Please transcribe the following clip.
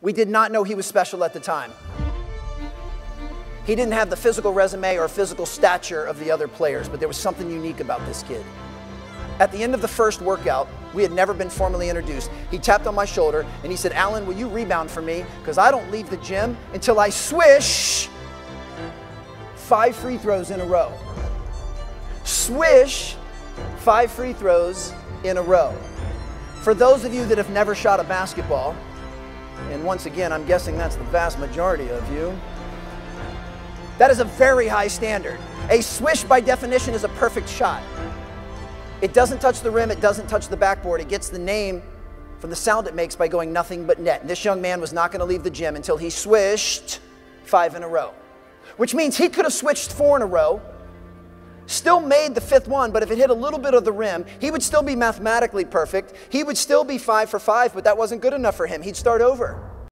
We did not know he was special at the time. He didn't have the physical resume or physical stature of the other players, but there was something unique about this kid. At the end of the first workout, we had never been formally introduced. He tapped on my shoulder and he said, Alan, will you rebound for me? Because I don't leave the gym until I swish five free throws in a row. Swish five free throws in a row. For those of you that have never shot a basketball, and once again, I'm guessing that's the vast majority of you, that is a very high standard. A swish, by definition, is a perfect shot. It doesn't touch the rim, it doesn't touch the backboard. It gets the name from the sound it makes by going nothing but net. And this young man was not going to leave the gym until he swished five in a row, which means he could have swished four in a row, still made the fifth one, but if it hit a little bit of the rim, he would still be mathematically perfect. He would still be five for five, but that wasn't good enough for him. He'd start over.